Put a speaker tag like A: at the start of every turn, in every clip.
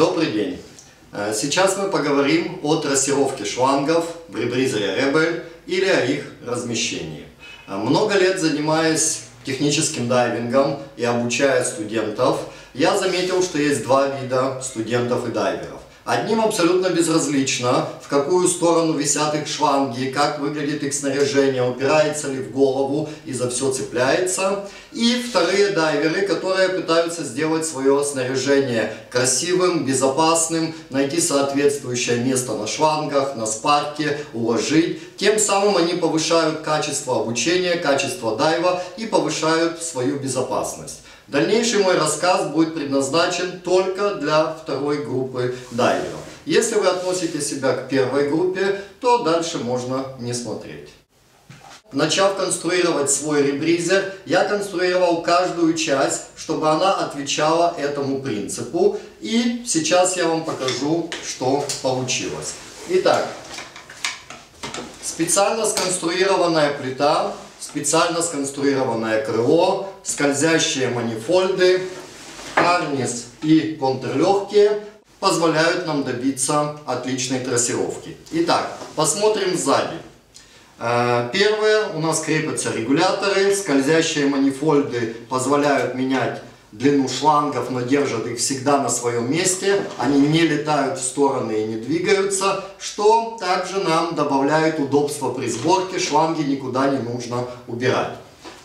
A: Добрый день! Э, Сейчас мы поговорим о трассировке шлангов в ребризере Rebel или о их размещении. Э, Много лет занимаясь техническим дайвингом и обучая студентов, я заметил, что есть два вида студентов и дайверов. Одним абсолютно безразлично, в какую сторону висят их шланги, как выглядит их снаряжение, упирается ли в голову и за все цепляется. И вторые дайверы, которые пытаются сделать свое снаряжение красивым, безопасным, найти соответствующее место на шлангах, на спарке, уложить. Тем самым они повышают качество обучения, качество дайва и повышают свою безопасность. Дальнейший мой рассказ будет предназначен только для второй группы дайверов. Если вы относите себя к первой группе, то дальше можно не смотреть. Начав конструировать свой ребризер, я конструировал каждую часть, чтобы она отвечала этому принципу. И сейчас я вам покажу, что получилось. Итак, специально сконструированная плита, специально сконструированное крыло, скользящие манифольды, карниз и контрлегкие позволяют нам добиться отличной трассировки. Итак, посмотрим сзади. Э, Первое, у нас крепятся регуляторы, скользящие манифольды позволяют менять длину шлангов, но держат их всегда на своем месте. Они не летают в стороны и не двигаются, что также нам добавляет удобства при сборке. Шланги никуда не нужно убирать.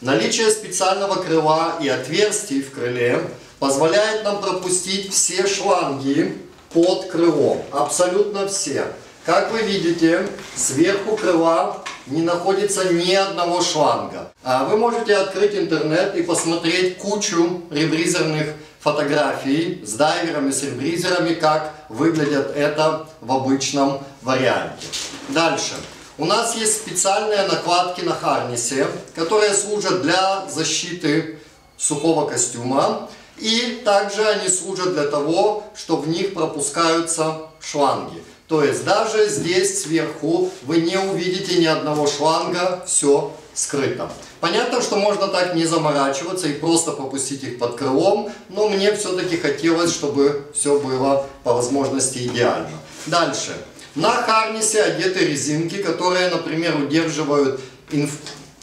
A: Наличие специального крыла и отверстий в крыле позволяет нам пропустить все шланги под крылом. Абсолютно все. Как вы видите, сверху крыла не находится ни одного шланга. А Вы можете открыть интернет и посмотреть кучу ребризерных фотографий с дайверами, с ребризерами, как выглядит это в обычном варианте. Дальше. У нас есть специальные накладки на харнисе, которые служат для защиты сухого костюма. И также они служат для того, что в них пропускаются шланги. То есть даже здесь сверху вы не увидите ни одного шланга, все скрыто. Понятно, что можно так не заморачиваться и просто попустить их под крылом, но мне все-таки хотелось, чтобы все было по возможности идеально. Дальше. На харнисе одеты резинки, которые, например, удерживают инф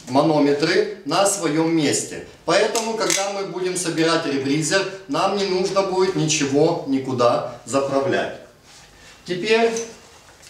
A: манометры на своем месте. Поэтому, когда мы будем собирать ребризер, нам не нужно будет ничего никуда заправлять. Теперь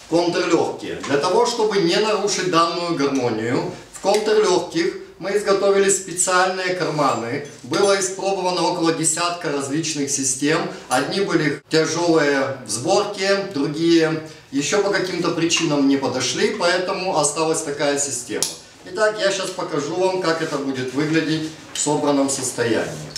A: контрлегкие. Для того, чтобы не нарушить данную гармонию, в контрлегких мы изготовили специальные карманы. Было испробовано около десятка различных систем. Одни были тяжелые в сборке, другие еще по каким-то причинам не подошли, поэтому осталась такая система. Итак, я сейчас покажу вам, как это будет выглядеть в собранном состоянии.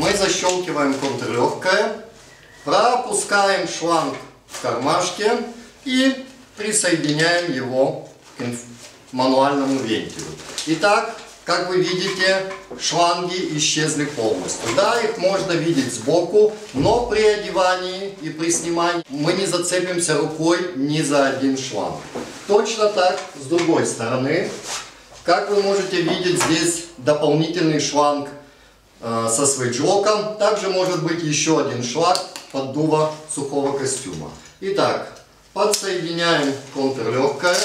A: Мы защелкиваем контрлегкое, пропускаем шланг в кармашке и присоединяем его к мануальному вентилю. Итак, как вы видите, шланги исчезли полностью. Да, их можно видеть сбоку, но при одевании и при снимании мы не зацепимся рукой ни за один шланг. Точно так, с другой стороны, как вы можете видеть, здесь дополнительный шланг со свейджлоком. Также может быть еще один шланг поддува сухого костюма. Итак, подсоединяем контрлегкое.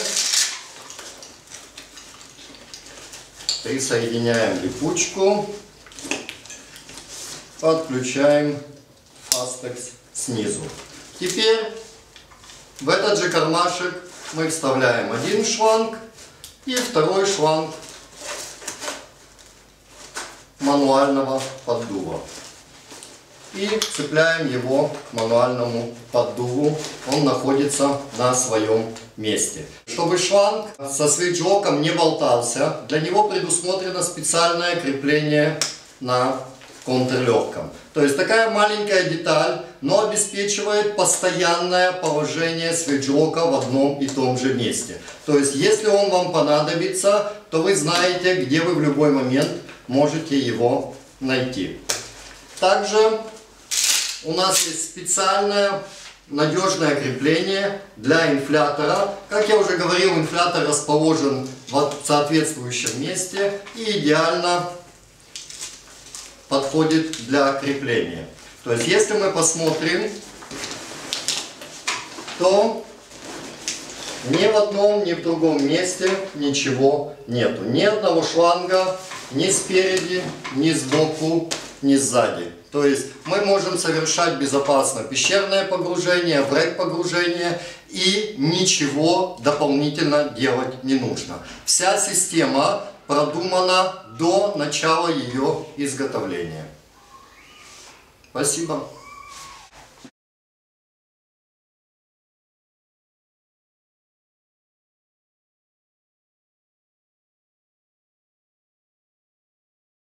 A: Присоединяем липучку. Подключаем фастекс снизу. Теперь в этот же кармашек мы вставляем один шланг и второй шланг мануального поддува. И цепляем его к мануальному поддуву. Он находится на своем месте. Чтобы шланг со свиджоком не болтался, для него предусмотрено специальное крепление на контрлегком. То есть такая маленькая деталь, но обеспечивает постоянное положение свиджока в одном и том же месте. То есть если он вам понадобится, то вы знаете, где вы в любой момент можете его найти. Также у нас есть специальное надежное крепление для инфлятора. Как я уже говорил, инфлятор расположен в соответствующем месте и идеально подходит для крепления. То есть, если мы посмотрим, то ни в одном, ни в другом месте ничего нету. Ни одного шланга ни спереди, ни сбоку, ни сзади. То есть мы можем совершать безопасно пещерное погружение, вред погружение и ничего дополнительно делать не нужно. Вся система продумана до начала ее изготовления. Спасибо.